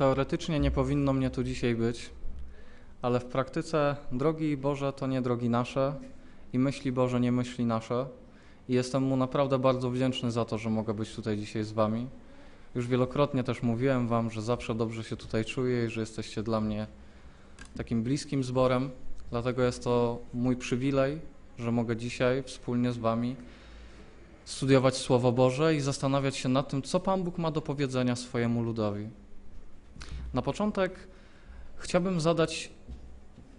teoretycznie nie powinno mnie tu dzisiaj być, ale w praktyce drogi Boże to nie drogi nasze i myśli Boże nie myśli nasze. I jestem Mu naprawdę bardzo wdzięczny za to, że mogę być tutaj dzisiaj z Wami. Już wielokrotnie też mówiłem Wam, że zawsze dobrze się tutaj czuję i że jesteście dla mnie takim bliskim zborem. Dlatego jest to mój przywilej, że mogę dzisiaj wspólnie z Wami studiować Słowo Boże i zastanawiać się nad tym, co Pan Bóg ma do powiedzenia swojemu ludowi. Na początek chciałbym zadać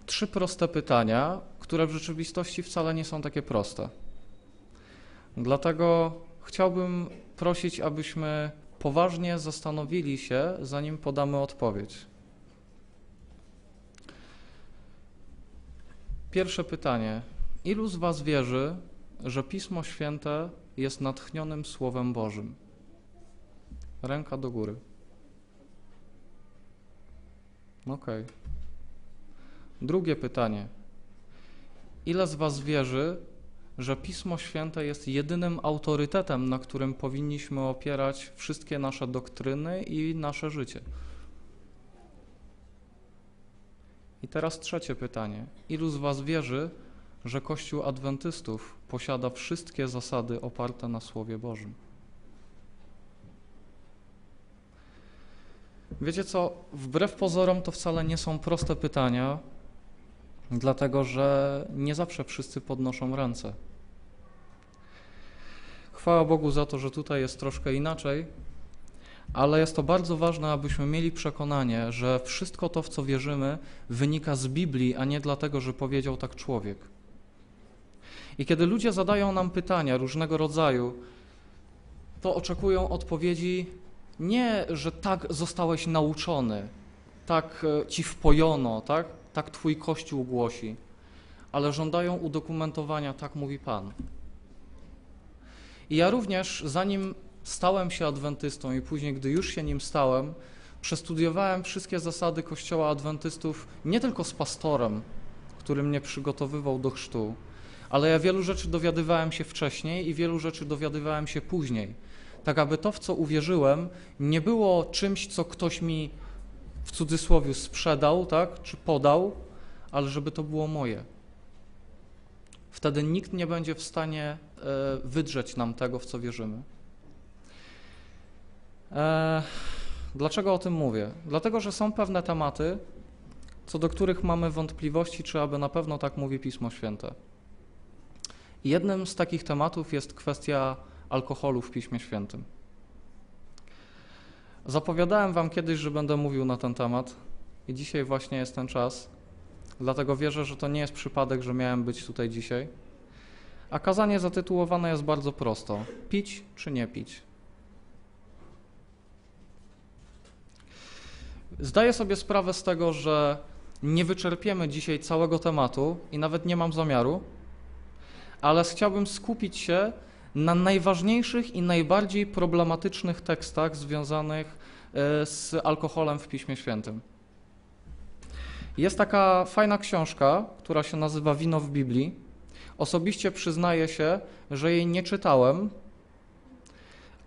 trzy proste pytania, które w rzeczywistości wcale nie są takie proste. Dlatego chciałbym prosić, abyśmy poważnie zastanowili się, zanim podamy odpowiedź. Pierwsze pytanie. Ilu z Was wierzy, że Pismo Święte jest natchnionym Słowem Bożym? Ręka do góry. Okej. Okay. Drugie pytanie. Ile z Was wierzy, że Pismo Święte jest jedynym autorytetem, na którym powinniśmy opierać wszystkie nasze doktryny i nasze życie? I teraz trzecie pytanie. Ilu z Was wierzy, że Kościół Adwentystów posiada wszystkie zasady oparte na Słowie Bożym? Wiecie co, wbrew pozorom to wcale nie są proste pytania, dlatego że nie zawsze wszyscy podnoszą ręce. Chwała Bogu za to, że tutaj jest troszkę inaczej, ale jest to bardzo ważne, abyśmy mieli przekonanie, że wszystko to, w co wierzymy, wynika z Biblii, a nie dlatego, że powiedział tak człowiek. I kiedy ludzie zadają nam pytania różnego rodzaju, to oczekują odpowiedzi nie, że tak zostałeś nauczony, tak e, ci wpojono, tak, tak twój Kościół głosi, ale żądają udokumentowania, tak mówi Pan. I ja również, zanim stałem się adwentystą i później, gdy już się nim stałem, przestudiowałem wszystkie zasady Kościoła Adwentystów nie tylko z pastorem, który mnie przygotowywał do chrztu, ale ja wielu rzeczy dowiadywałem się wcześniej i wielu rzeczy dowiadywałem się później. Tak, aby to, w co uwierzyłem, nie było czymś, co ktoś mi w cudzysłowie sprzedał, tak, czy podał, ale żeby to było moje. Wtedy nikt nie będzie w stanie e, wydrzeć nam tego, w co wierzymy. E, dlaczego o tym mówię? Dlatego, że są pewne tematy, co do których mamy wątpliwości, czy aby na pewno tak mówi Pismo Święte. Jednym z takich tematów jest kwestia alkoholu w Piśmie Świętym. Zapowiadałem Wam kiedyś, że będę mówił na ten temat i dzisiaj właśnie jest ten czas. Dlatego wierzę, że to nie jest przypadek, że miałem być tutaj dzisiaj. A kazanie zatytułowane jest bardzo prosto: pić czy nie pić? Zdaję sobie sprawę z tego, że nie wyczerpiemy dzisiaj całego tematu i nawet nie mam zamiaru, ale chciałbym skupić się na najważniejszych i najbardziej problematycznych tekstach związanych e, z alkoholem w Piśmie Świętym. Jest taka fajna książka, która się nazywa Wino w Biblii. Osobiście przyznaję się, że jej nie czytałem,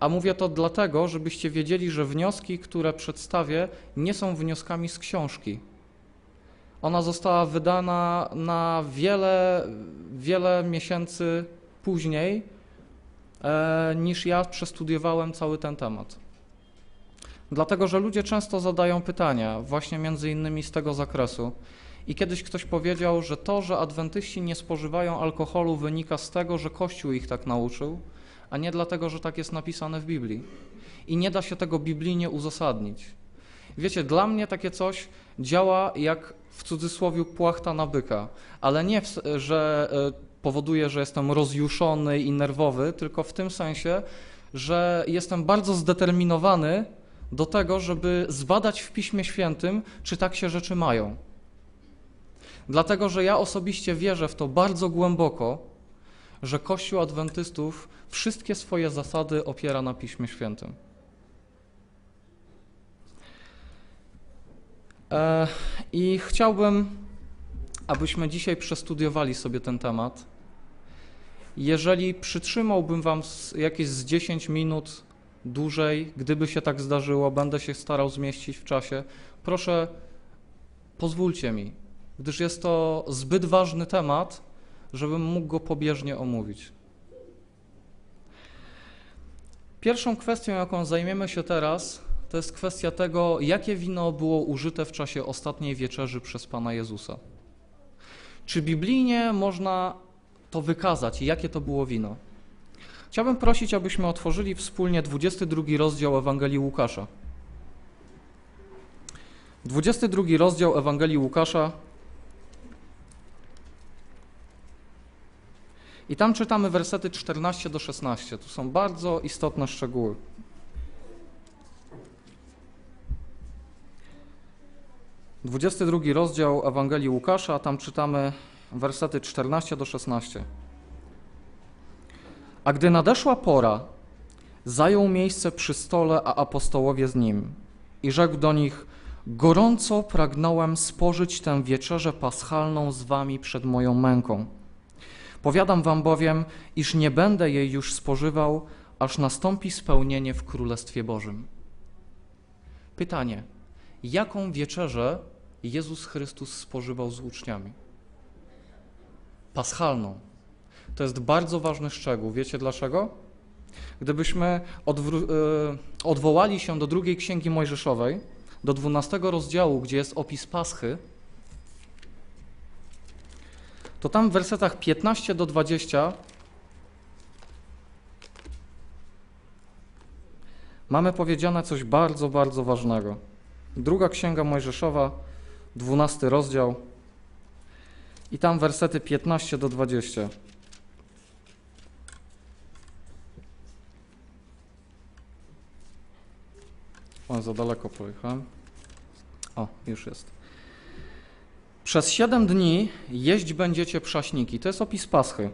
a mówię to dlatego, żebyście wiedzieli, że wnioski, które przedstawię, nie są wnioskami z książki. Ona została wydana na wiele, wiele miesięcy później, niż ja przestudiowałem cały ten temat. Dlatego, że ludzie często zadają pytania, właśnie między innymi z tego zakresu. I kiedyś ktoś powiedział, że to, że adwentyści nie spożywają alkoholu, wynika z tego, że Kościół ich tak nauczył, a nie dlatego, że tak jest napisane w Biblii. I nie da się tego biblijnie uzasadnić. Wiecie, dla mnie takie coś działa jak w cudzysłowie płachta na byka, ale nie, że e, powoduje, że jestem rozjuszony i nerwowy, tylko w tym sensie, że jestem bardzo zdeterminowany do tego, żeby zbadać w Piśmie Świętym, czy tak się rzeczy mają. Dlatego, że ja osobiście wierzę w to bardzo głęboko, że Kościół Adwentystów wszystkie swoje zasady opiera na Piśmie Świętym. E, I chciałbym, abyśmy dzisiaj przestudiowali sobie ten temat. Jeżeli przytrzymałbym Wam jakieś z 10 minut dłużej. Gdyby się tak zdarzyło, będę się starał zmieścić w czasie. Proszę, pozwólcie mi, gdyż jest to zbyt ważny temat, żebym mógł go pobieżnie omówić. Pierwszą kwestią, jaką zajmiemy się teraz, to jest kwestia tego, jakie wino było użyte w czasie ostatniej wieczerzy przez Pana Jezusa. Czy biblijnie można to wykazać i jakie to było wino? Chciałbym prosić, abyśmy otworzyli wspólnie 22 rozdział Ewangelii Łukasza. 22 rozdział Ewangelii Łukasza. I tam czytamy wersety 14 do 16. Tu są bardzo istotne szczegóły. Dwudziesty drugi rozdział Ewangelii Łukasza, tam czytamy wersety 14 do 16. A gdy nadeszła pora, zajął miejsce przy stole, a apostołowie z nim. I rzekł do nich: Gorąco pragnąłem spożyć tę wieczerzę paschalną z wami przed moją męką. Powiadam wam bowiem, iż nie będę jej już spożywał, aż nastąpi spełnienie w Królestwie Bożym. Pytanie: jaką wieczerzę Jezus Chrystus spożywał z uczniami? Paschalną. To jest bardzo ważny szczegół. Wiecie dlaczego? Gdybyśmy e, odwołali się do drugiej księgi Mojżeszowej, do 12 rozdziału, gdzie jest opis Paschy, to tam w wersetach 15 do 20 mamy powiedziane coś bardzo, bardzo ważnego. Druga księga Mojżeszowa, 12 rozdział i tam wersety 15 do 20. O, za daleko pojechałem. O, już jest. Przez siedem dni jeść będziecie przaśniki. To jest opis Paschy.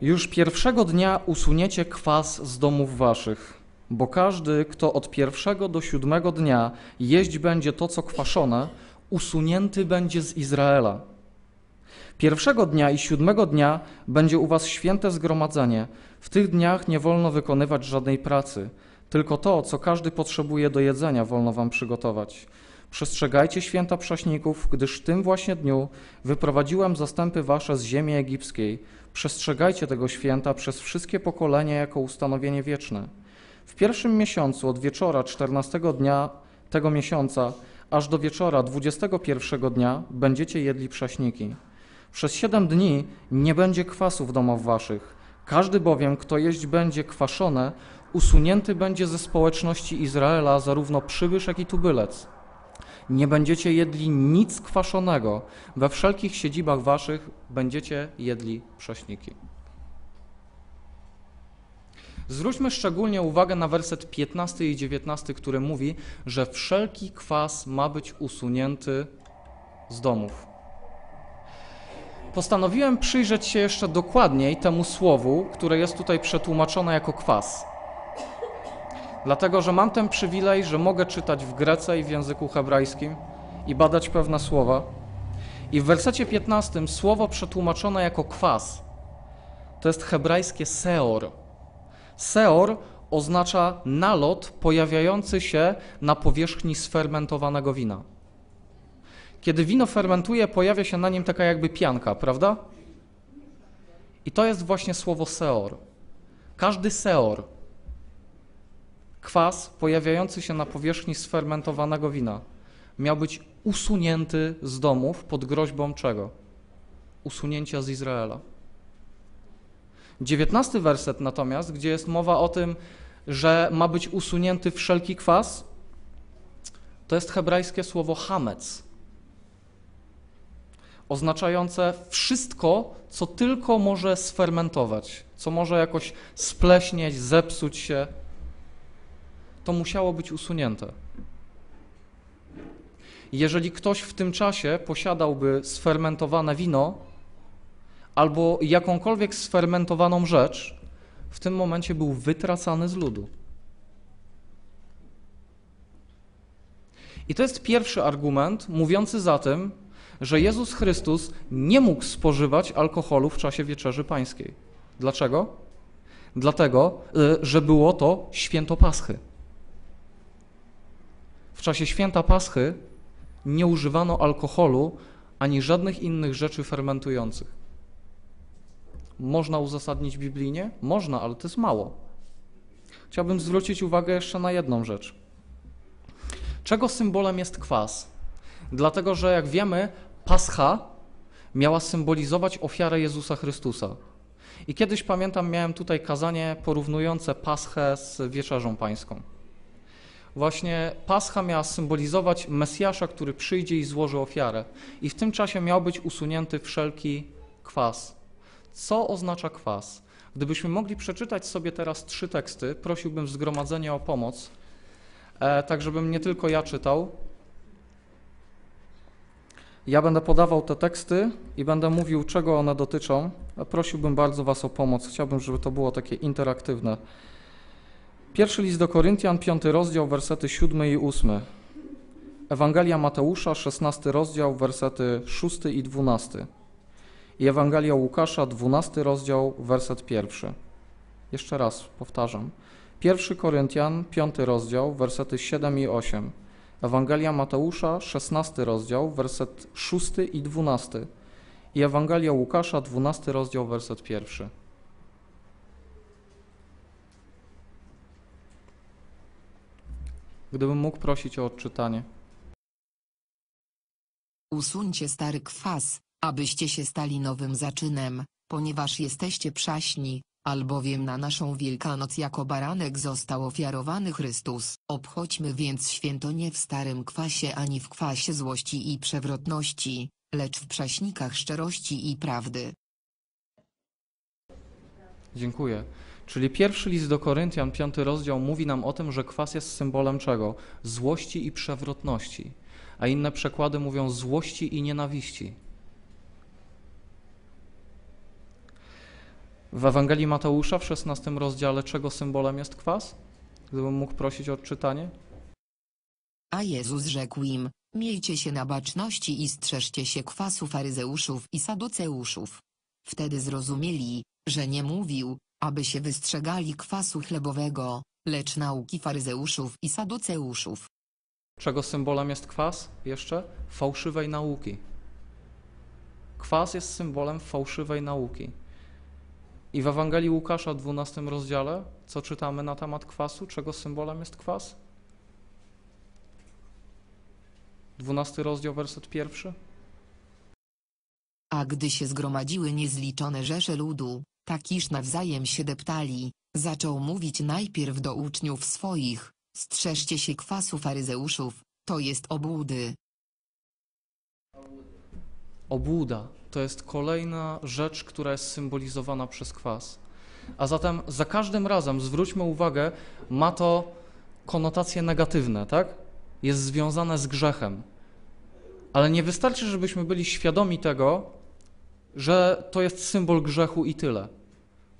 Już pierwszego dnia usuniecie kwas z domów waszych, bo każdy, kto od pierwszego do siódmego dnia jeść będzie to, co kwaszone, usunięty będzie z Izraela. Pierwszego dnia i siódmego dnia będzie u was święte zgromadzenie. W tych dniach nie wolno wykonywać żadnej pracy, tylko to, co każdy potrzebuje do jedzenia, wolno wam przygotować. Przestrzegajcie święta prześników, gdyż w tym właśnie dniu wyprowadziłem zastępy wasze z ziemi egipskiej. Przestrzegajcie tego święta przez wszystkie pokolenia jako ustanowienie wieczne. W pierwszym miesiącu od wieczora 14 dnia tego miesiąca aż do wieczora 21 dnia będziecie jedli prześniki. Przez siedem dni nie będzie kwasu w domach waszych. Każdy bowiem, kto jeść będzie kwaszone, usunięty będzie ze społeczności Izraela zarówno przybysz, jak i tubylec. Nie będziecie jedli nic kwaszonego. We wszelkich siedzibach waszych będziecie jedli prześniki. Zwróćmy szczególnie uwagę na werset 15 i 19, który mówi, że wszelki kwas ma być usunięty z domów. Postanowiłem przyjrzeć się jeszcze dokładniej temu słowu, które jest tutaj przetłumaczone jako kwas. Dlatego, że mam ten przywilej, że mogę czytać w grece i w języku hebrajskim i badać pewne słowa. I w wersecie 15 słowo przetłumaczone jako kwas to jest hebrajskie seor. Seor oznacza nalot pojawiający się na powierzchni sfermentowanego wina. Kiedy wino fermentuje, pojawia się na nim taka jakby pianka, prawda? I to jest właśnie słowo seor. Każdy seor, kwas pojawiający się na powierzchni sfermentowanego wina miał być usunięty z domów pod groźbą czego? Usunięcia z Izraela. Dziewiętnasty werset natomiast, gdzie jest mowa o tym, że ma być usunięty wszelki kwas, to jest hebrajskie słowo hamec, oznaczające wszystko, co tylko może sfermentować, co może jakoś spleśnieć, zepsuć się, to musiało być usunięte. Jeżeli ktoś w tym czasie posiadałby sfermentowane wino albo jakąkolwiek sfermentowaną rzecz, w tym momencie był wytracany z ludu. I to jest pierwszy argument mówiący za tym, że Jezus Chrystus nie mógł spożywać alkoholu w czasie wieczerzy pańskiej. Dlaczego? Dlatego, y, że było to święto Paschy. W czasie święta Paschy nie używano alkoholu ani żadnych innych rzeczy fermentujących. Można uzasadnić biblijnie? Można, ale to jest mało. Chciałbym zwrócić uwagę jeszcze na jedną rzecz. Czego symbolem jest kwas? Dlatego, że jak wiemy, Pascha miała symbolizować ofiarę Jezusa Chrystusa. I kiedyś pamiętam, miałem tutaj kazanie porównujące Paschę z wieczerzą pańską. Właśnie Pascha miała symbolizować Mesjasza, który przyjdzie i złoży ofiarę. I w tym czasie miał być usunięty wszelki kwas. Co oznacza kwas? Gdybyśmy mogli przeczytać sobie teraz trzy teksty, prosiłbym zgromadzenie o pomoc, e, tak żebym nie tylko ja czytał. Ja będę podawał te teksty i będę mówił, czego one dotyczą. Prosiłbym bardzo Was o pomoc. Chciałbym, żeby to było takie interaktywne. Pierwszy list do Koryntian, piąty rozdział, wersety 7 i 8. Ewangelia Mateusza, 16 rozdział, wersety 6 i 12. I Ewangelia Łukasza, 12 rozdział, werset pierwszy. Jeszcze raz powtarzam. Pierwszy Koryntian, piąty rozdział, wersety 7 i 8. Ewangelia Mateusza, 16 rozdział, werset 6 i 12. I Ewangelia Łukasza, 12 rozdział, werset pierwszy. Gdybym mógł prosić o odczytanie. Usuńcie stary kwas, abyście się stali nowym zaczynem, ponieważ jesteście przaśni, albowiem na naszą Wielkanoc jako baranek został ofiarowany Chrystus. Obchodźmy więc święto nie w starym kwasie ani w kwasie złości i przewrotności, lecz w przaśnikach szczerości i prawdy. Dziękuję. Czyli pierwszy list do Koryntian, piąty rozdział, mówi nam o tym, że kwas jest symbolem czego? Złości i przewrotności. A inne przekłady mówią złości i nienawiści. W Ewangelii Mateusza w 16 rozdziale czego symbolem jest kwas? Gdybym mógł prosić o odczytanie. A Jezus rzekł im, miejcie się na baczności i strzeżcie się kwasu faryzeuszów i saduceuszów. Wtedy zrozumieli, że nie mówił, aby się wystrzegali kwasu chlebowego, lecz nauki faryzeuszów i saduceuszów. Czego symbolem jest kwas? Jeszcze? Fałszywej nauki. Kwas jest symbolem fałszywej nauki. I w Ewangelii Łukasza w 12 rozdziale, co czytamy na temat kwasu? Czego symbolem jest kwas? 12 rozdział, werset pierwszy. A gdy się zgromadziły niezliczone rzesze ludu, tak iż nawzajem się deptali, zaczął mówić najpierw do uczniów swoich, strzeżcie się kwasu faryzeuszów, to jest obłudy. Obłuda to jest kolejna rzecz, która jest symbolizowana przez kwas. A zatem za każdym razem, zwróćmy uwagę, ma to konotacje negatywne, tak? Jest związane z grzechem. Ale nie wystarczy, żebyśmy byli świadomi tego, że to jest symbol grzechu i tyle.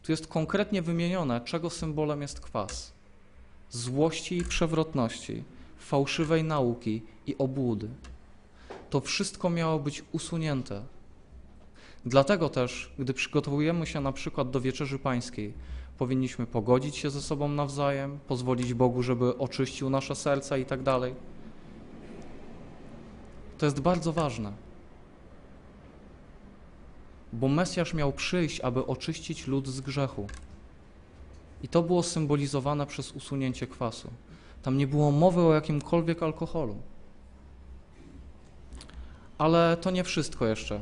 Tu jest konkretnie wymienione, czego symbolem jest kwas. Złości i przewrotności, fałszywej nauki i obłudy. To wszystko miało być usunięte. Dlatego też, gdy przygotowujemy się na przykład do wieczerzy pańskiej, powinniśmy pogodzić się ze sobą nawzajem, pozwolić Bogu, żeby oczyścił nasze serca i tak dalej. To jest bardzo ważne. Bo Mesjasz miał przyjść, aby oczyścić lud z grzechu. I to było symbolizowane przez usunięcie kwasu. Tam nie było mowy o jakimkolwiek alkoholu. Ale to nie wszystko jeszcze.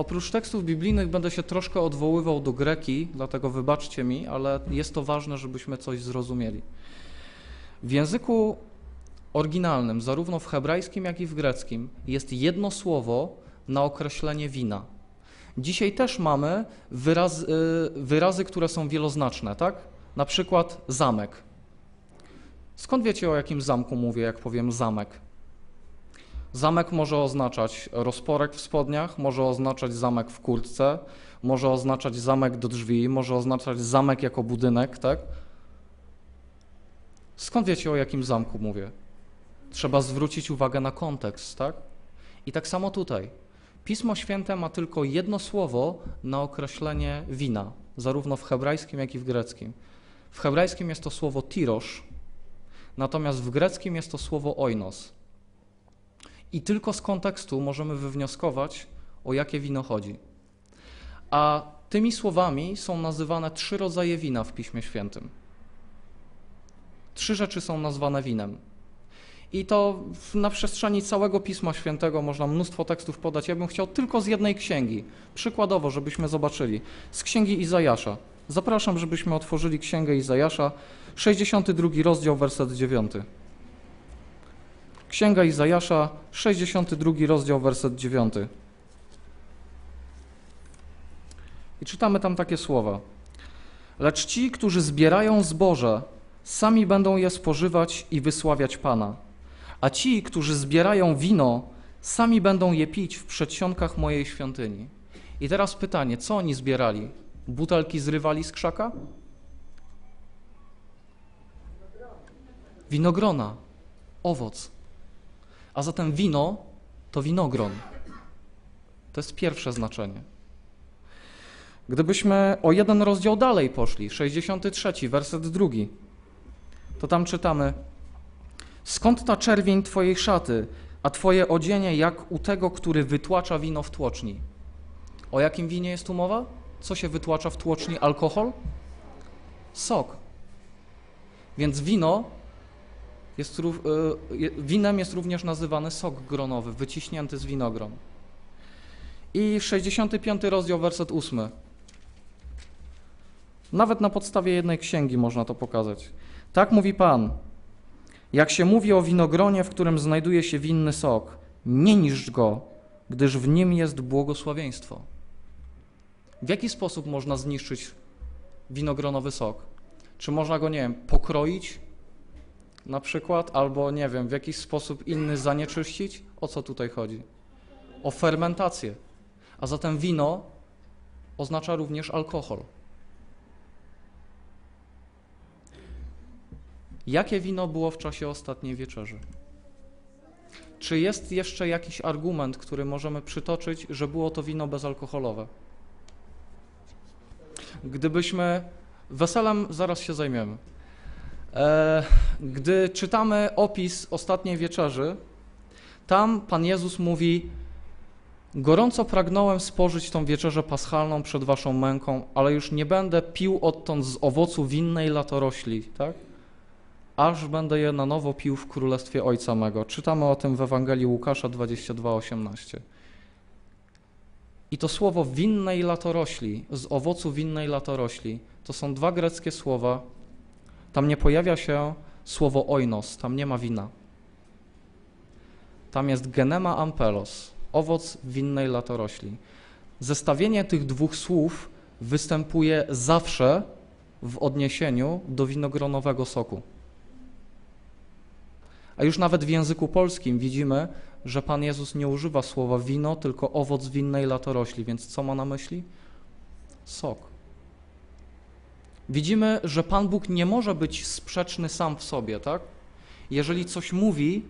Oprócz tekstów biblijnych będę się troszkę odwoływał do greki, dlatego wybaczcie mi, ale jest to ważne, żebyśmy coś zrozumieli. W języku oryginalnym, zarówno w hebrajskim, jak i w greckim, jest jedno słowo na określenie wina. Dzisiaj też mamy wyraz, y, wyrazy, które są wieloznaczne, tak? Na przykład zamek. Skąd wiecie, o jakim zamku mówię, jak powiem zamek? Zamek może oznaczać rozporek w spodniach, może oznaczać zamek w kurtce, może oznaczać zamek do drzwi, może oznaczać zamek jako budynek, tak? Skąd wiecie, o jakim zamku mówię? Trzeba zwrócić uwagę na kontekst, tak? I tak samo tutaj. Pismo Święte ma tylko jedno słowo na określenie wina, zarówno w hebrajskim, jak i w greckim. W hebrajskim jest to słowo tirosz, natomiast w greckim jest to słowo oinos. I tylko z kontekstu możemy wywnioskować, o jakie wino chodzi. A tymi słowami są nazywane trzy rodzaje wina w Piśmie Świętym. Trzy rzeczy są nazwane winem. I to na przestrzeni całego Pisma Świętego można mnóstwo tekstów podać. Ja bym chciał tylko z jednej księgi, przykładowo, żebyśmy zobaczyli, z księgi Izajasza. Zapraszam, żebyśmy otworzyli księgę Izajasza, 62 rozdział, werset 9. Księga Izajasza, 62 rozdział, werset 9. I czytamy tam takie słowa. Lecz ci, którzy zbierają zboże, sami będą je spożywać i wysławiać Pana. A ci, którzy zbierają wino, sami będą je pić w przedsionkach mojej świątyni. I teraz pytanie, co oni zbierali? Butelki zrywali z krzaka? Winogrona, owoc. A zatem wino to winogron. To jest pierwsze znaczenie. Gdybyśmy o jeden rozdział dalej poszli, 63, werset drugi, to tam czytamy: Skąd ta czerwień twojej szaty, a twoje odzienie jak u tego, który wytłacza wino w tłoczni? O jakim winie jest tu mowa? Co się wytłacza w tłoczni? Alkohol? Sok. Więc wino jest, je- winem jest również nazywany sok gronowy, wyciśnięty z winogron. I 65 rozdział, werset 8. Nawet na podstawie jednej księgi można to pokazać. Tak mówi Pan. Jak się mówi o winogronie, w którym znajduje się winny sok, nie niszcz go, gdyż w nim jest błogosławieństwo. W jaki sposób można zniszczyć winogronowy sok? Czy można go, nie wiem, pokroić na przykład, albo nie wiem, w jakiś sposób inny zanieczyścić? O co tutaj chodzi? O fermentację. A zatem wino oznacza również alkohol. Jakie wino było w czasie ostatniej wieczerzy? Czy jest jeszcze jakiś argument, który możemy przytoczyć, że było to wino bezalkoholowe? Gdybyśmy weselem zaraz się zajmiemy. E, gdy czytamy opis ostatniej wieczerzy, tam Pan Jezus mówi: Gorąco pragnąłem spożyć tą wieczerzę paschalną przed waszą męką, ale już nie będę pił odtąd z owocu winnej latorośli, tak? Aż będę je na nowo pił w królestwie Ojca mego. Czytamy o tym w Ewangelii Łukasza 22:18. I to słowo winnej latorośli, z owocu winnej latorośli, to są dwa greckie słowa. Tam nie pojawia się słowo oinos, tam nie ma wina. Tam jest genema ampelos, owoc winnej latorośli. Zestawienie tych dwóch słów występuje zawsze w odniesieniu do winogronowego soku. A już nawet w języku polskim widzimy, że Pan Jezus nie używa słowa wino, tylko owoc winnej latorośli. Więc co ma na myśli? Sok. Widzimy, że Pan Bóg nie może być sprzeczny sam w sobie, tak? Jeżeli coś mówi,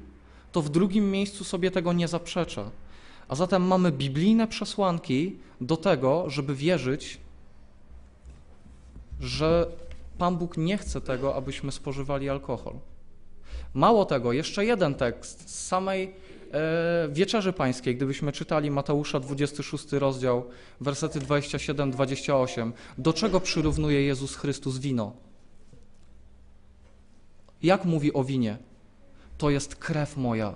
to w drugim miejscu sobie tego nie zaprzecza. A zatem mamy biblijne przesłanki do tego, żeby wierzyć, że Pan Bóg nie chce tego, abyśmy spożywali alkohol. Mało tego, jeszcze jeden tekst z samej Wieczerzy Pańskiej, gdybyśmy czytali Mateusza 26 rozdział, wersety 27-28. Do czego przyrównuje Jezus Chrystus wino? Jak mówi o winie? To jest krew moja.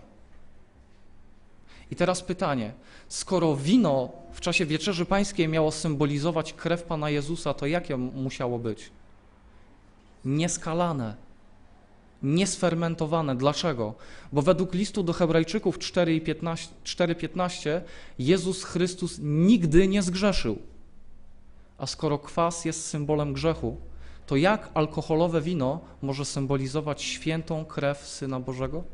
I teraz pytanie, skoro wino w czasie Wieczerzy Pańskiej miało symbolizować krew Pana Jezusa, to jakie musiało być? Nieskalane niesfermentowane. Dlaczego? Bo według listu do Hebrajczyków 4:15 Jezus Chrystus nigdy nie zgrzeszył. A skoro kwas jest symbolem grzechu, to jak alkoholowe wino może symbolizować świętą krew Syna Bożego?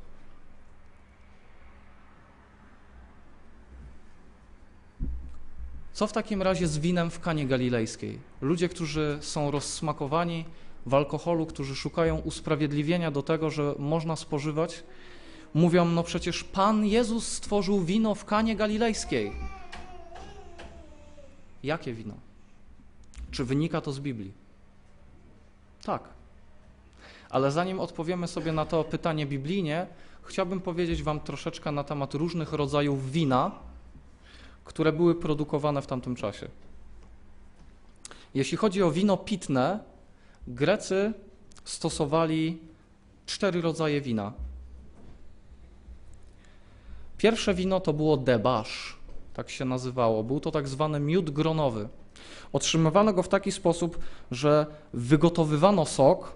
Co w takim razie z winem w Kanie Galilejskiej? Ludzie, którzy są rozsmakowani w alkoholu, którzy szukają usprawiedliwienia do tego, że można spożywać, mówią: No przecież Pan Jezus stworzył wino w Kanie Galilejskiej. Jakie wino? Czy wynika to z Biblii? Tak. Ale zanim odpowiemy sobie na to pytanie biblijnie, chciałbym powiedzieć Wam troszeczkę na temat różnych rodzajów wina, które były produkowane w tamtym czasie. Jeśli chodzi o wino pitne, Grecy stosowali cztery rodzaje wina. Pierwsze wino to było debasz, tak się nazywało. Był to tak zwany miód gronowy. Otrzymywano go w taki sposób, że wygotowywano sok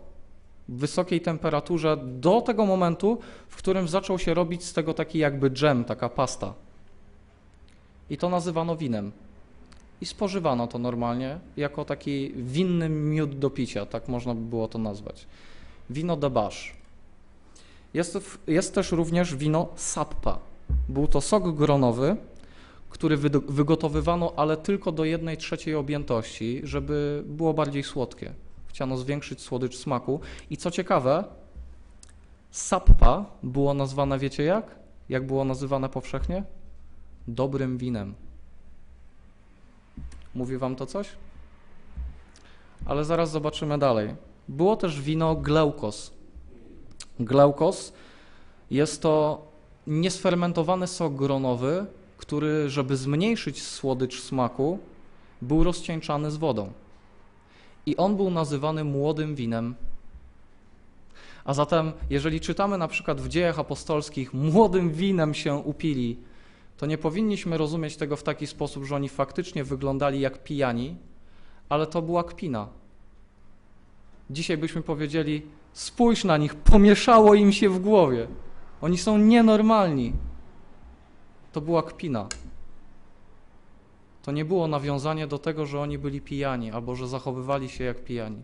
w wysokiej temperaturze do tego momentu, w którym zaczął się robić z tego taki jakby dżem, taka pasta. I to nazywano winem. I spożywano to normalnie jako taki winny miód do picia, tak można by było to nazwać. Wino debasz. Jest, jest też również wino sappa. Był to sok gronowy, który wygotowywano, ale tylko do jednej trzeciej objętości, żeby było bardziej słodkie. Chciano zwiększyć słodycz smaku. I co ciekawe, sappa było nazwane, wiecie jak? Jak było nazywane powszechnie? Dobrym winem. Mówi wam to coś? Ale zaraz zobaczymy dalej. Było też wino gleukos. Gleukos jest to niesfermentowany sok gronowy, który, żeby zmniejszyć słodycz smaku, był rozcieńczany z wodą. I on był nazywany młodym winem. A zatem, jeżeli czytamy na przykład w dziejach apostolskich, młodym winem się upili, to nie powinniśmy rozumieć tego w taki sposób, że oni faktycznie wyglądali jak pijani, ale to była kpina. Dzisiaj byśmy powiedzieli: spójrz na nich, pomieszało im się w głowie. Oni są nienormalni. To była kpina. To nie było nawiązanie do tego, że oni byli pijani albo że zachowywali się jak pijani.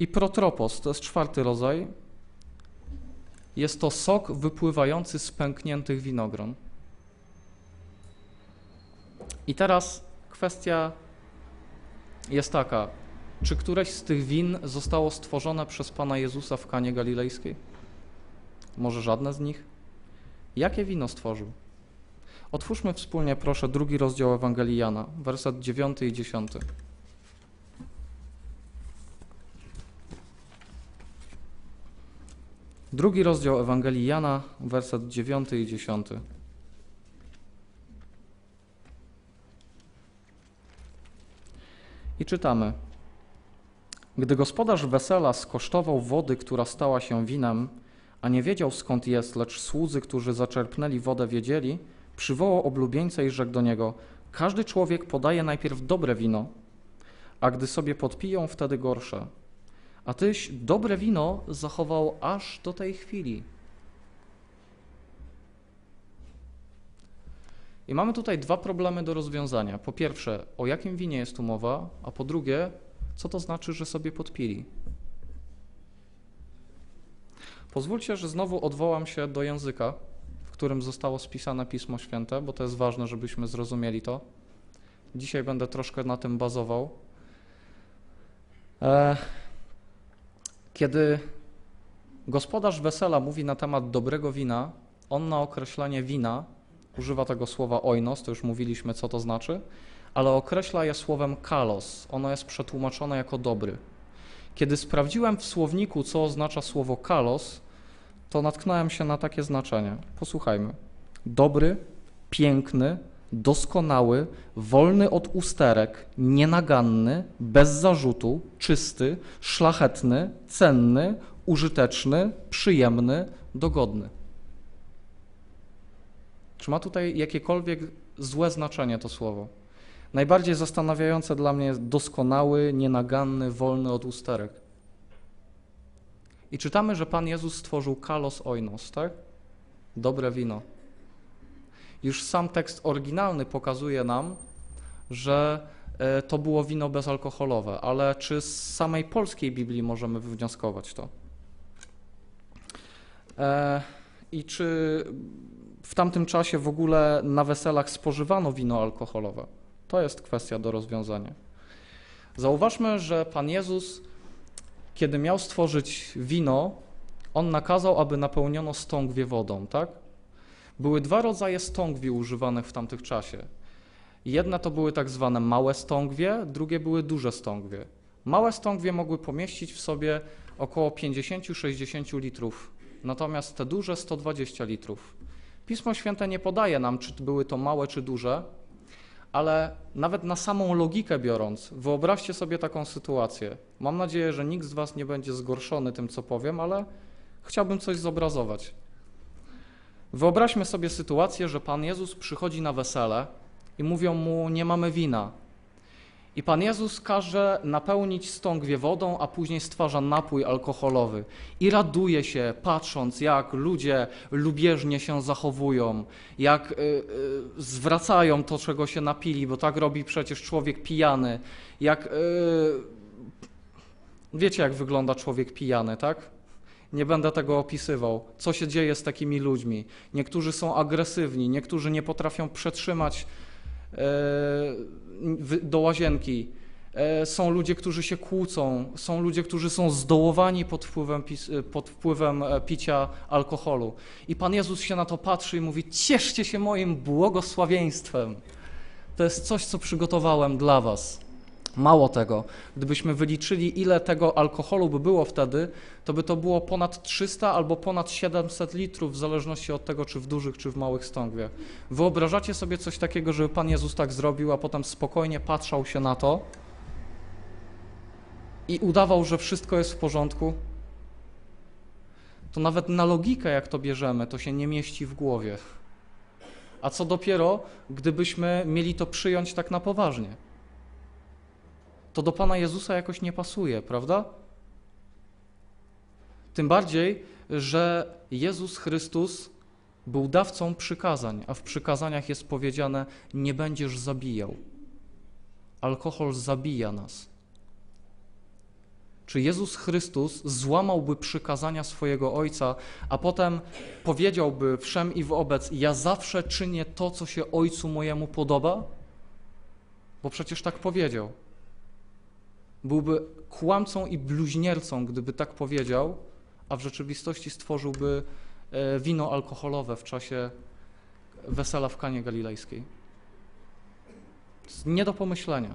I protropos to jest czwarty rodzaj. Jest to sok wypływający z pękniętych winogron. I teraz kwestia jest taka: czy któreś z tych win zostało stworzone przez Pana Jezusa w Kanie Galilejskiej? Może żadne z nich? Jakie wino stworzył? Otwórzmy wspólnie, proszę, drugi rozdział Ewangelii Jana, werset 9 i 10. Drugi rozdział Ewangelii Jana, werset 9 i 10. I czytamy. Gdy gospodarz wesela skosztował wody, która stała się winem, a nie wiedział skąd jest, lecz słudzy, którzy zaczerpnęli wodę, wiedzieli, przywołał oblubieńca i rzekł do niego: Każdy człowiek podaje najpierw dobre wino, a gdy sobie podpiją, wtedy gorsze. A tyś dobre wino zachował aż do tej chwili. I mamy tutaj dwa problemy do rozwiązania. Po pierwsze, o jakim winie jest tu mowa, a po drugie, co to znaczy, że sobie podpili? Pozwólcie, że znowu odwołam się do języka, w którym zostało spisane Pismo Święte, bo to jest ważne, żebyśmy zrozumieli to. Dzisiaj będę troszkę na tym bazował. E, kiedy gospodarz wesela mówi na temat dobrego wina, on na określenie wina używa tego słowa oinos, to już mówiliśmy, co to znaczy, ale określa je słowem kalos. Ono jest przetłumaczone jako dobry. Kiedy sprawdziłem w słowniku, co oznacza słowo kalos, to natknąłem się na takie znaczenie. Posłuchajmy. Dobry, piękny, doskonały, wolny od usterek, nienaganny, bez zarzutu, czysty, szlachetny, cenny, użyteczny, przyjemny, dogodny. Czy ma tutaj jakiekolwiek złe znaczenie to słowo? Najbardziej zastanawiające dla mnie jest doskonały, nienaganny, wolny od usterek. I czytamy, że Pan Jezus stworzył kalos oinos, tak? Dobre wino. Już sam tekst oryginalny pokazuje nam, że e, to było wino bezalkoholowe, ale czy z samej polskiej Biblii możemy wywnioskować to? E, I czy w tamtym czasie w ogóle na weselach spożywano wino alkoholowe? To jest kwestia do rozwiązania. Zauważmy, że Pan Jezus, kiedy miał stworzyć wino, on nakazał, aby napełniono stągwie wodą, tak? Były dwa rodzaje stągwi używanych w tamtych czasie. Jedne to były tak zwane małe stągwie, drugie były duże stągwie. Małe stągwie mogły pomieścić w sobie około 50-60 litrów, natomiast te duże 120 litrów. Pismo Święte nie podaje nam, czy były to małe, czy duże, ale nawet na samą logikę biorąc, wyobraźcie sobie taką sytuację. Mam nadzieję, że nikt z Was nie będzie zgorszony tym, co powiem, ale chciałbym coś zobrazować. Wyobraźmy sobie sytuację, że Pan Jezus przychodzi na wesele i mówią mu: Nie mamy wina. I Pan Jezus każe napełnić stągwie wodą, a później stwarza napój alkoholowy. I raduje się, patrząc, jak ludzie lubieżnie się zachowują, jak y, y, zwracają to, czego się napili, bo tak robi przecież człowiek pijany. Jak. Y, wiecie, jak wygląda człowiek pijany, tak? Nie będę tego opisywał. Co się dzieje z takimi ludźmi? Niektórzy są agresywni, niektórzy nie potrafią przetrzymać e, do łazienki. E, Są ludzie, którzy się kłócą, są ludzie, którzy są zdołowani pod wpływem, pod wpływem e, picia alkoholu. I Pan Jezus się na to patrzy i mówi: Cieszcie się moim błogosławieństwem. To jest coś, co przygotowałem dla Was. Mało tego, gdybyśmy wyliczyli, ile tego alkoholu by było wtedy, to by to było ponad 300 albo ponad 700 litrów, w zależności od tego, czy w dużych, czy w małych stągwiach. Wyobrażacie sobie coś takiego, żeby Pan Jezus tak zrobił, a potem spokojnie patrzał się na to i udawał, że wszystko jest w porządku? To nawet na logikę, jak to bierzemy, to się nie mieści w głowie. A co dopiero, gdybyśmy mieli to przyjąć tak na poważnie? To do Pana Jezusa jakoś nie pasuje, prawda? Tym bardziej, że Jezus Chrystus był dawcą przykazań, a w przykazaniach jest powiedziane: Nie będziesz zabijał. Alkohol zabija nas. Czy Jezus Chrystus złamałby przykazania swojego Ojca, a potem powiedziałby wszem i wobec: Ja zawsze czynię to, co się Ojcu mojemu podoba? Bo przecież tak powiedział. Byłby kłamcą i bluźniercą, gdyby tak powiedział, a w rzeczywistości stworzyłby e, wino alkoholowe w czasie wesela w Kanie Galilejskiej. Nie do pomyślenia.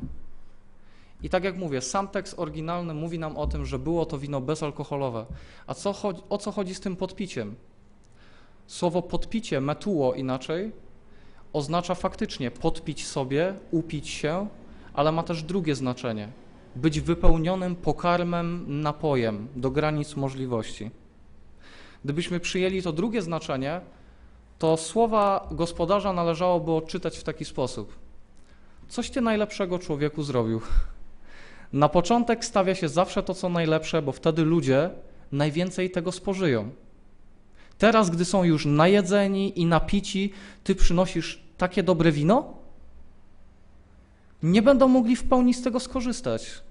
I tak jak mówię, sam tekst oryginalny mówi nam o tym, że było to wino bezalkoholowe. A co chodzi, o co chodzi z tym podpiciem? Słowo podpicie, metuo inaczej, oznacza faktycznie podpić sobie, upić się, ale ma też drugie znaczenie być wypełnionym pokarmem, napojem do granic możliwości. Gdybyśmy przyjęli to drugie znaczenie, to słowa gospodarza należałoby odczytać w taki sposób. Coś ty najlepszego człowieku zrobił. Na początek stawia się zawsze to, co najlepsze, bo wtedy ludzie najwięcej tego spożyją. Teraz, gdy są już najedzeni i napici, ty przynosisz takie dobre wino? Nie będą mogli w pełni z tego skorzystać.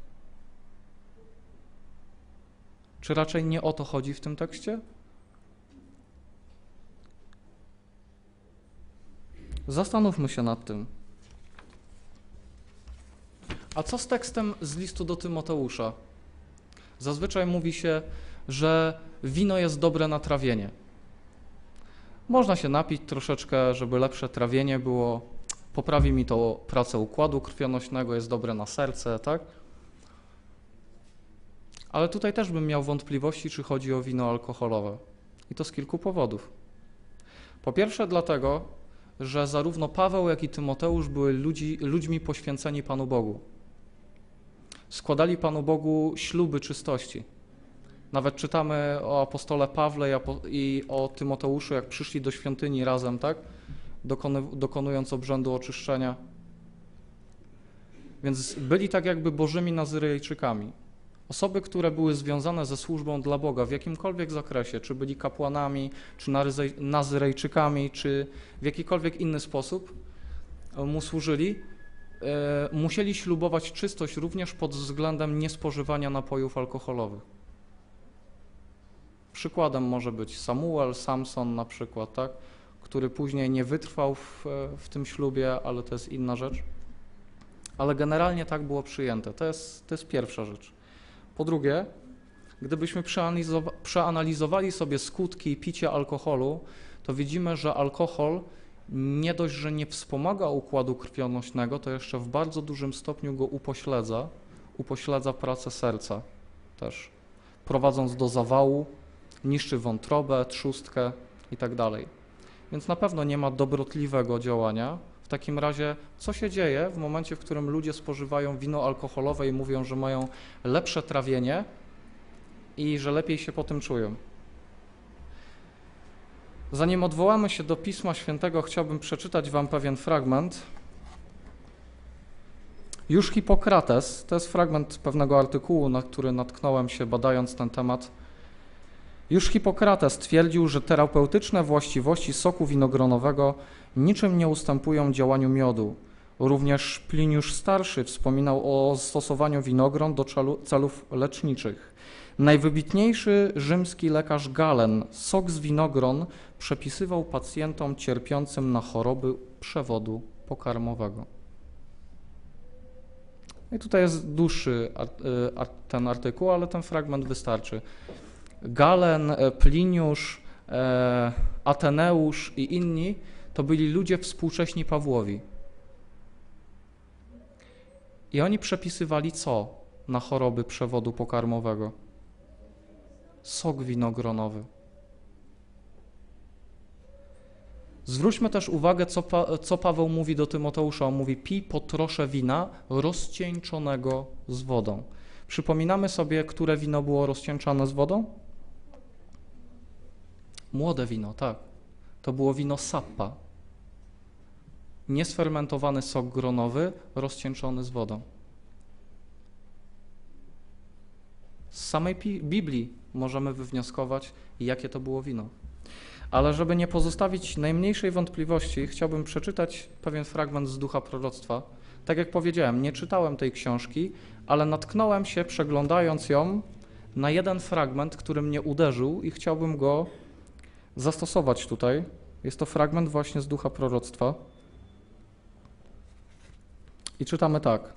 Czy raczej nie o to chodzi w tym tekście? Zastanówmy się nad tym. A co z tekstem z listu do Tymoteusza? Zazwyczaj mówi się, że wino jest dobre na trawienie. Można się napić troszeczkę, żeby lepsze trawienie było, poprawi mi to pracę układu krwionośnego, jest dobre na serce, tak? Ale tutaj też bym miał wątpliwości, czy chodzi o wino alkoholowe. I to z kilku powodów. Po pierwsze, dlatego, że zarówno Paweł, jak i Tymoteusz były ludzi, ludźmi poświęceni Panu Bogu. Składali Panu Bogu śluby czystości. Nawet czytamy o apostole Pawle i o Tymoteuszu, jak przyszli do świątyni razem, tak? Dokonując obrzędu oczyszczenia. Więc byli tak jakby bożymi Nazyrejczykami. Osoby, które były związane ze służbą dla Boga w jakimkolwiek zakresie, czy byli kapłanami, czy Nazyrejczykami, czy w jakikolwiek inny sposób e, mu służyli, e, musieli ślubować czystość również pod względem niespożywania napojów alkoholowych. Przykładem może być Samuel, Samson na przykład, tak? Który później nie wytrwał w, w tym ślubie, ale to jest inna rzecz. Ale generalnie tak było przyjęte. To jest, to jest pierwsza rzecz. Po drugie, gdybyśmy przeanalizowa- przeanalizowali sobie skutki picia alkoholu, to widzimy, że alkohol nie dość, że nie wspomaga układu krwionośnego, to jeszcze w bardzo dużym stopniu go upośledza, upośledza pracę serca też, prowadząc do zawału, niszczy wątrobę, trzustkę itd. Więc na pewno nie ma dobrotliwego działania. W takim razie, co się dzieje w momencie, w którym ludzie spożywają wino alkoholowe i mówią, że mają lepsze trawienie i że lepiej się po tym czują? Zanim odwołamy się do Pisma Świętego, chciałbym przeczytać Wam pewien fragment. Już Hipokrates, to jest fragment pewnego artykułu, na który natknąłem się badając ten temat. Już Hipokrates twierdził, że terapeutyczne właściwości soku winogronowego niczym nie ustępują działaniu miodu. Również Pliniusz Starszy wspominał o stosowaniu winogron do celów leczniczych. Najwybitniejszy rzymski lekarz Galen sok z winogron przepisywał pacjentom cierpiącym na choroby przewodu pokarmowego. I tutaj jest dłuższy y, ten artykuł, ale ten fragment wystarczy. Galen, e, Pliniusz, e, Ateneusz i inni to byli ludzie współcześni Pawłowi. I oni przepisywali co na choroby przewodu pokarmowego? Sok winogronowy. Zwróćmy też uwagę, co, pa, co Paweł mówi do Tymoteusza. On mówi: pij po trosze wina rozcieńczonego z wodą. Przypominamy sobie, które wino było rozcieńczane z wodą? Młode wino, tak. To było wino sappa. Niesfermentowany sok gronowy, rozcieńczony z wodą. Z samej Biblii możemy wywnioskować, jakie to było wino. Ale żeby nie pozostawić najmniejszej wątpliwości, chciałbym przeczytać pewien fragment z ducha proroctwa. Tak jak powiedziałem, nie czytałem tej książki, ale natknąłem się, przeglądając ją, na jeden fragment, który mnie uderzył i chciałbym go zastosować tutaj. Jest to fragment właśnie z ducha proroctwa. I czytamy tak.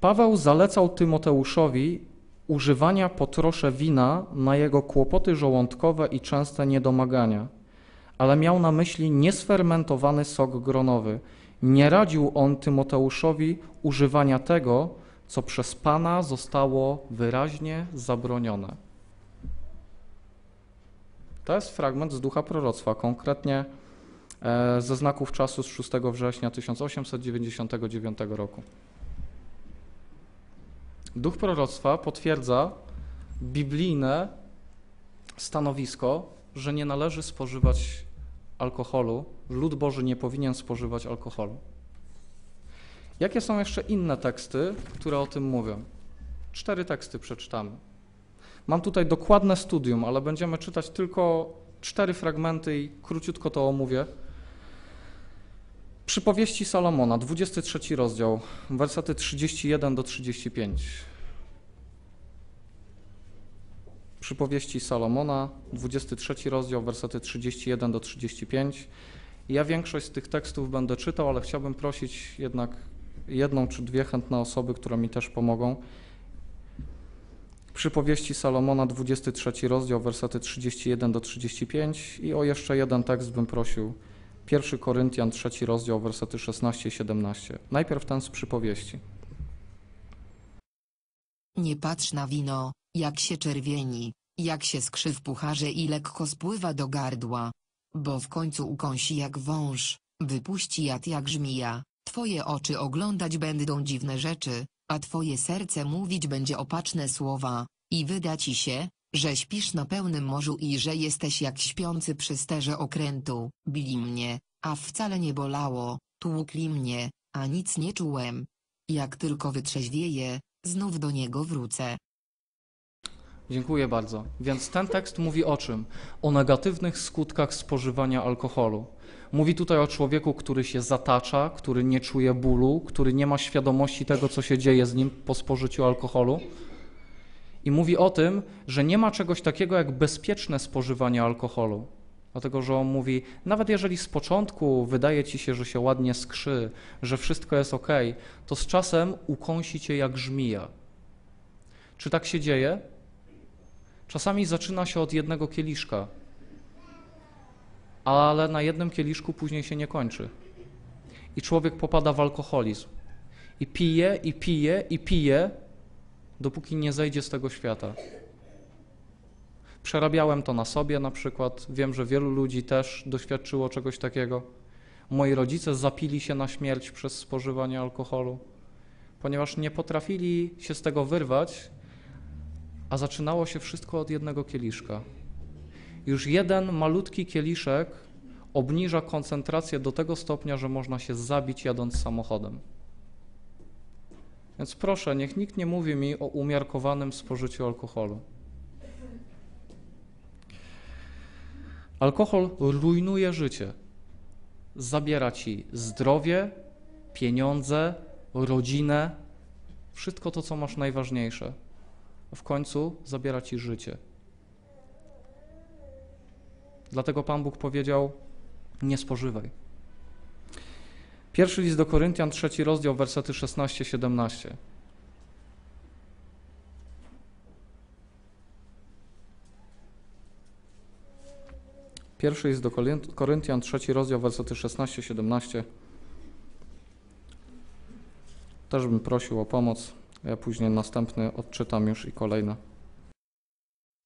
Paweł zalecał Tymoteuszowi używania po trosze wina na jego kłopoty żołądkowe i częste niedomagania, ale miał na myśli niesfermentowany sok gronowy. Nie radził on Tymoteuszowi używania tego, co przez Pana zostało wyraźnie zabronione. To jest fragment z ducha proroctwa, konkretnie e, ze znaków czasu z 6 września 1899 roku. Duch proroctwa potwierdza biblijne stanowisko, że nie należy spożywać alkoholu, lud Boży nie powinien spożywać alkoholu. Jakie są jeszcze inne teksty, które o tym mówią? Cztery teksty przeczytamy. Mam tutaj dokładne studium, ale będziemy czytać tylko cztery fragmenty i króciutko to omówię. Przypowieści Salomona, 23 rozdział, wersety 31 do 35. Przypowieści Salomona, 23 rozdział, wersety 31 do 35. Ja większość z tych tekstów będę czytał, ale chciałbym prosić jednak jedną czy dwie chętne osoby, które mi też pomogą. Przypowieści Salomona, 23 rozdział, wersety 31 do 35 i o jeszcze jeden tekst bym prosił. 1 Koryntian, 3 rozdział, wersety 16 i 17. Najpierw ten z przypowieści. Nie patrz na wino, jak się czerwieni, jak się skrzy w pucharze i lekko spływa do gardła. Bo w końcu ukąsi jak wąż, wypuści jad jak żmija, twoje oczy oglądać będą dziwne rzeczy, a twoje serce mówić będzie opaczne słowa, i wyda ci się, że śpisz na pełnym morzu i że jesteś jak śpiący przy sterze okrętu. Bili mnie, a wcale nie bolało, tłukli mnie, a nic nie czułem. Jak tylko wytrzeźwieję, znów do niego wrócę. Dziękuję bardzo. Więc ten tekst mówi o czym? O negatywnych skutkach spożywania alkoholu. Mówi tutaj o człowieku, który się zatacza, który nie czuje bólu, który nie ma świadomości tego, co się dzieje z nim po spożyciu alkoholu. I mówi o tym, że nie ma czegoś takiego jak bezpieczne spożywanie alkoholu. Dlatego, że on mówi, nawet jeżeli z początku wydaje ci się, że się ładnie skrzy, że wszystko jest ok, to z czasem ukąsi cię jak żmija. Czy tak się dzieje? Czasami zaczyna się od jednego kieliszka, ale na jednym kieliszku później się nie kończy. I człowiek popada w alkoholizm. I pije, i pije, i pije, dopóki nie zejdzie z tego świata. Przerabiałem to na sobie na przykład. Wiem, że wielu ludzi też doświadczyło czegoś takiego. Moi rodzice zapili się na śmierć przez spożywanie alkoholu, ponieważ nie potrafili się z tego wyrwać, a zaczynało się wszystko od jednego kieliszka. Już jeden malutki kieliszek obniża koncentrację do tego stopnia, że można się zabić jadąc samochodem. Więc proszę, niech nikt nie mówi mi o umiarkowanym spożyciu alkoholu. Alkohol rujnuje życie. Zabiera ci zdrowie, pieniądze, rodzinę, wszystko to, co masz najważniejsze. A w końcu zabiera ci życie. Dlatego Pan Bóg powiedział: Nie spożywaj. Pierwszy list do Koryntian, trzeci rozdział, wersety 16-17. Pierwszy list do Korynt- Koryntian, trzeci rozdział, wersety 16-17. Też bym prosił o pomoc. Ja później następny odczytam już i kolejne.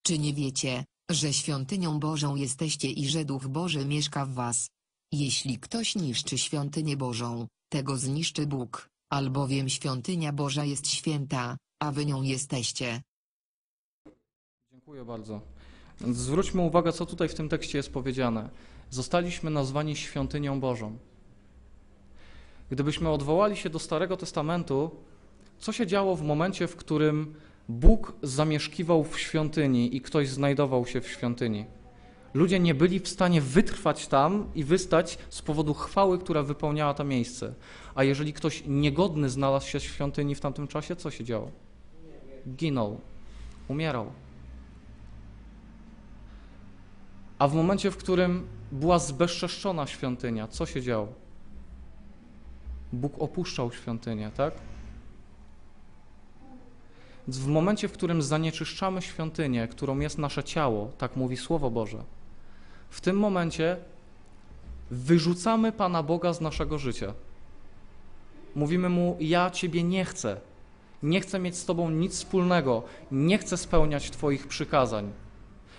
Czy nie wiecie, że świątynią Bożą jesteście i że Duch Boży mieszka w was? Jeśli ktoś niszczy świątynię Bożą, tego zniszczy Bóg, albowiem świątynia Boża jest święta, a wy nią jesteście. Dziękuję bardzo. Zwróćmy uwagę, co tutaj w tym tekście jest powiedziane. Zostaliśmy nazwani świątynią Bożą. Gdybyśmy odwołali się do Starego Testamentu, co się działo w momencie, w którym Bóg zamieszkiwał w świątyni i ktoś znajdował się w świątyni? Ludzie nie byli w stanie wytrwać tam i wystać z powodu chwały, która wypełniała to miejsce. A jeżeli ktoś niegodny znalazł się w świątyni w tamtym czasie, co się działo? Ginął, umierał. A w momencie, w którym była zbezczeszczona świątynia, co się działo? Bóg opuszczał świątynię, tak? W momencie, w którym zanieczyszczamy świątynię, którą jest nasze ciało, tak mówi Słowo Boże, w tym momencie wyrzucamy Pana Boga z naszego życia. Mówimy Mu: Ja Ciebie nie chcę. Nie chcę mieć z Tobą nic wspólnego. Nie chcę spełniać Twoich przykazań.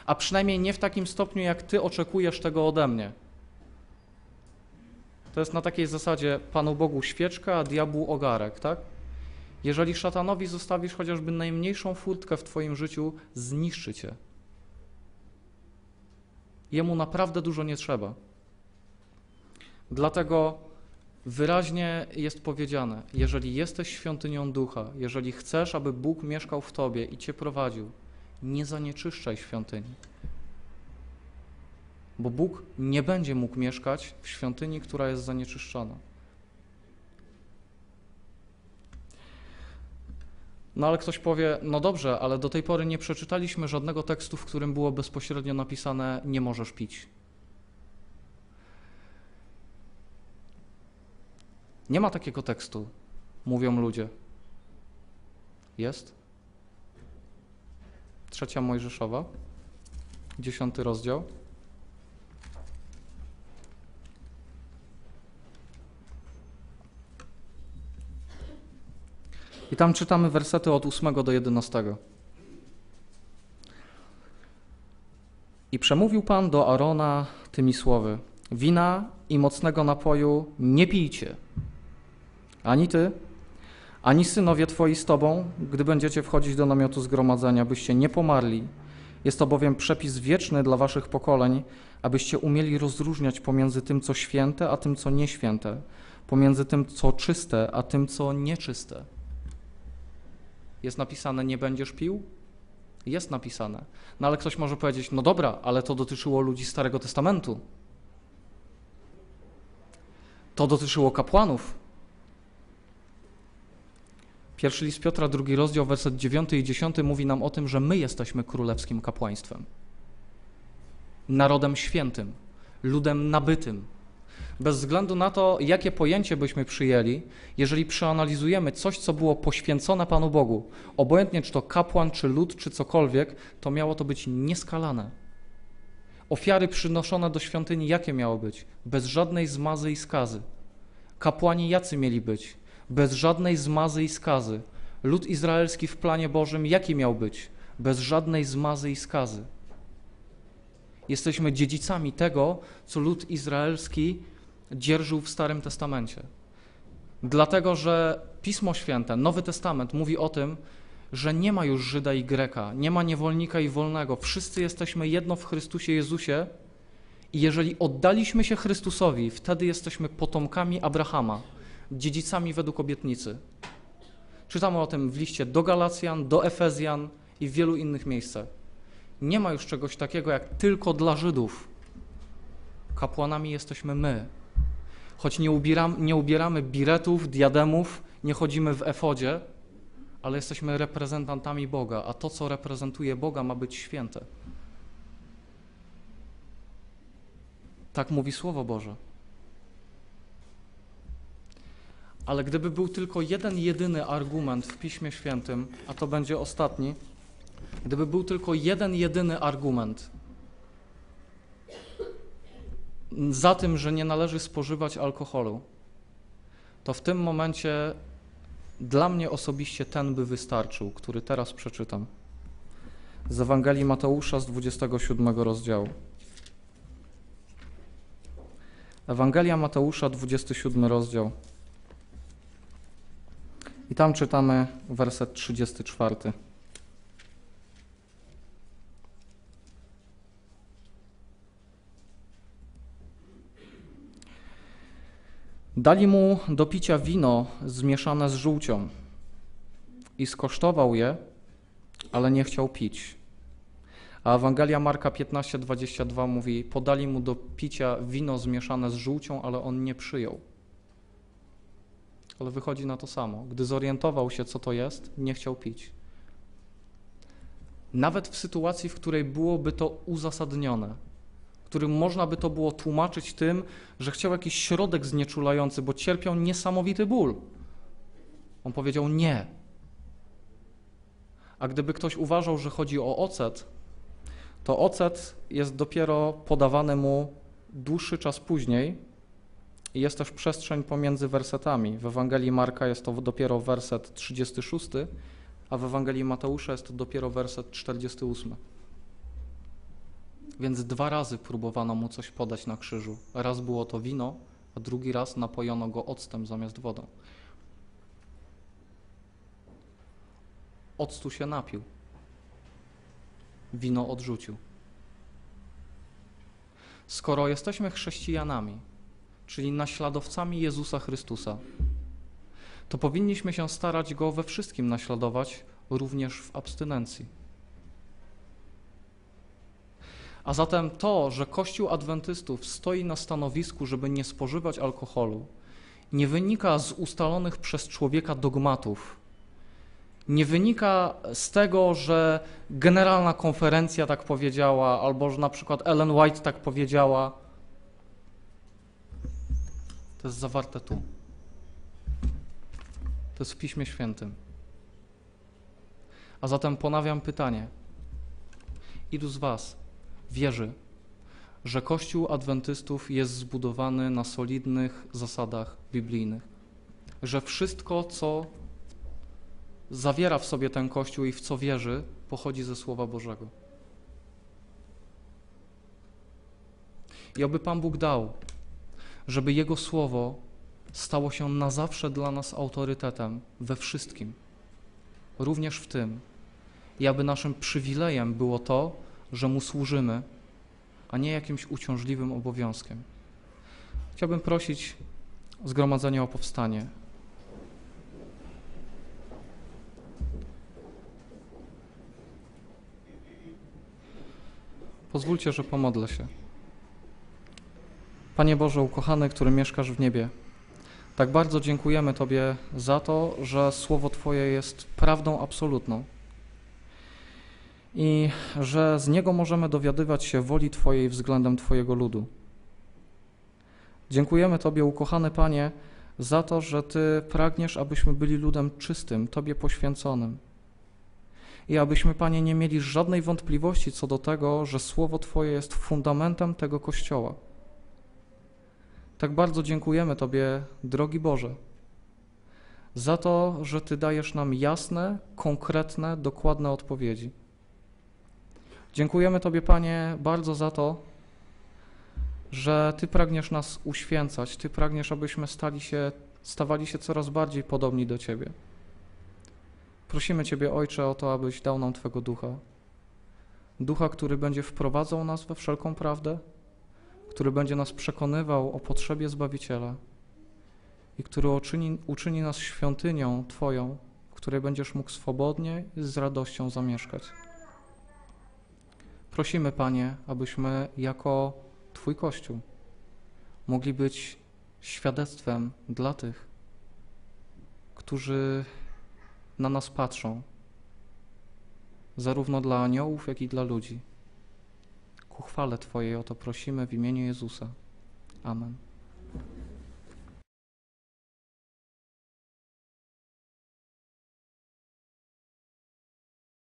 A przynajmniej nie w takim stopniu, jak Ty oczekujesz tego ode mnie. To jest na takiej zasadzie Panu Bogu świeczka, a diabłu ogarek, tak? Jeżeli szatanowi zostawisz chociażby najmniejszą furtkę w Twoim życiu, zniszczy Cię. Jemu naprawdę dużo nie trzeba. Dlatego wyraźnie jest powiedziane: jeżeli jesteś świątynią ducha, jeżeli chcesz, aby Bóg mieszkał w Tobie i Cię prowadził, nie zanieczyszczaj świątyni. Bo Bóg nie będzie mógł mieszkać w świątyni, która jest zanieczyszczona. No ale ktoś powie, no dobrze, ale do tej pory nie przeczytaliśmy żadnego tekstu, w którym było bezpośrednio napisane nie możesz pić. Nie ma takiego tekstu, mówią ludzie. Jest? Trzecia Mojżeszowa, dziesiąty rozdział. I tam czytamy wersety od 8 do 11. I przemówił Pan do Arona tymi słowy: Wina i mocnego napoju nie pijcie, ani ty, ani synowie twoi z tobą, gdy będziecie wchodzić do namiotu zgromadzenia, byście nie pomarli. Jest to bowiem przepis wieczny dla waszych pokoleń, abyście umieli rozróżniać pomiędzy tym, co święte, a tym, co nieświęte, pomiędzy tym, co czyste, a tym, co nieczyste. Jest napisane, nie będziesz pił? Jest napisane. No ale ktoś może powiedzieć, no dobra, ale to dotyczyło ludzi Starego Testamentu. To dotyczyło kapłanów. Pierwszy list Piotra, drugi rozdział, werset 9 i 10 mówi nam o tym, że my jesteśmy królewskim kapłaństwem. Narodem świętym, ludem nabytym. Bez względu na to, jakie pojęcie byśmy przyjęli, jeżeli przeanalizujemy coś, co było poświęcone Panu Bogu, obojętnie czy to kapłan, czy lud, czy cokolwiek, to miało to być nieskalane. Ofiary przynoszone do świątyni, jakie miało być? Bez żadnej zmazy i skazy. Kapłani jacy mieli być? Bez żadnej zmazy i skazy. Lud izraelski w planie Bożym jaki miał być? Bez żadnej zmazy i skazy. Jesteśmy dziedzicami tego, co lud izraelski dzierżył w Starym Testamencie. Dlatego, że Pismo Święte, Nowy Testament mówi o tym, że nie ma już Żyda i Greka, nie ma niewolnika i wolnego. Wszyscy jesteśmy jedno w Chrystusie Jezusie i jeżeli oddaliśmy się Chrystusowi, wtedy jesteśmy potomkami Abrahama, dziedzicami według obietnicy. Czytamy o tym w liście do Galacjan, do Efezjan i w wielu innych miejscach. Nie ma już czegoś takiego jak tylko dla Żydów. Kapłanami jesteśmy my. Choć nie, ubieram, nie ubieramy biretów, diademów, nie chodzimy w efodzie, ale jesteśmy reprezentantami Boga, a to, co reprezentuje Boga, ma być święte. Tak mówi Słowo Boże. Ale gdyby był tylko jeden jedyny argument w Piśmie Świętym, a to będzie ostatni, gdyby był tylko jeden jedyny argument za tym, że nie należy spożywać alkoholu, to w tym momencie dla mnie osobiście ten by wystarczył, który teraz przeczytam. Z Ewangelii Mateusza z 27 rozdziału. Ewangelia Mateusza, 27 rozdział. I tam czytamy werset 34. Dali mu do picia wino zmieszane z żółcią i skosztował je, ale nie chciał pić. A Ewangelia Marka 15:22 mówi: Podali mu do picia wino zmieszane z żółcią, ale on nie przyjął. Ale wychodzi na to samo. Gdy zorientował się, co to jest, nie chciał pić. Nawet w sytuacji, w której byłoby to uzasadnione, którym można by to było tłumaczyć tym, że chciał jakiś środek znieczulający, bo cierpiał niesamowity ból. On powiedział nie. A gdyby ktoś uważał, że chodzi o ocet, to ocet jest dopiero podawany mu dłuższy czas później i jest też przestrzeń pomiędzy wersetami. W Ewangelii Marka jest to dopiero werset 36, a w Ewangelii Mateusza jest to dopiero werset 48. Więc dwa razy próbowano mu coś podać na krzyżu. Raz było to wino, a drugi raz napojono go octem zamiast wodą. Octu się napił. Wino odrzucił. Skoro jesteśmy chrześcijanami, czyli naśladowcami Jezusa Chrystusa, to powinniśmy się starać Go we wszystkim naśladować, również w abstynencji. A zatem to, że Kościół Adwentystów stoi na stanowisku, żeby nie spożywać alkoholu, nie wynika z ustalonych przez człowieka dogmatów. Nie wynika z tego, że generalna konferencja tak powiedziała, albo że na przykład Ellen White tak powiedziała. To jest zawarte tu. To jest w Piśmie Świętym. A zatem ponawiam pytanie. Ilu z Was wierzy, że Kościół Adwentystów jest zbudowany na solidnych zasadach biblijnych, że wszystko, co zawiera w sobie ten Kościół i w co wierzy, pochodzi ze Słowa Bożego. I oby Pan Bóg dał, żeby Jego Słowo stało się na zawsze dla nas autorytetem we wszystkim, również w tym, i aby naszym przywilejem było to, że Mu służymy, a nie jakimś uciążliwym obowiązkiem. Chciałbym prosić zgromadzenie o powstanie. Pozwólcie, że pomodlę się. Panie Boże, ukochany, który mieszkasz w niebie, tak bardzo dziękujemy Tobie za to, że Słowo Twoje jest prawdą absolutną i że z niego możemy dowiadywać się woli Twojej względem Twojego ludu. Dziękujemy Tobie, ukochany Panie, za to, że Ty pragniesz, abyśmy byli ludem czystym, Tobie poświęconym. I abyśmy, Panie, nie mieli żadnej wątpliwości co do tego, że Słowo Twoje jest fundamentem tego Kościoła. Tak bardzo dziękujemy Tobie, drogi Boże, za to, że Ty dajesz nam jasne, konkretne, dokładne odpowiedzi. Dziękujemy Tobie, Panie, bardzo za to, że Ty pragniesz nas uświęcać, Ty pragniesz, abyśmy stali się, stawali się coraz bardziej podobni do Ciebie. Prosimy Ciebie, Ojcze, o to, abyś dał nam Twego ducha. Ducha, który będzie wprowadzał nas we wszelką prawdę, który będzie nas przekonywał o potrzebie Zbawiciela i który uczyni, uczyni nas świątynią Twoją, w której będziesz mógł swobodnie z radością zamieszkać. Prosimy, Panie, abyśmy jako Twój Kościół mogli być świadectwem dla tych, którzy na nas patrzą, zarówno dla aniołów, jak i dla ludzi. Ku chwale Twojej o to prosimy w imieniu Jezusa. Amen.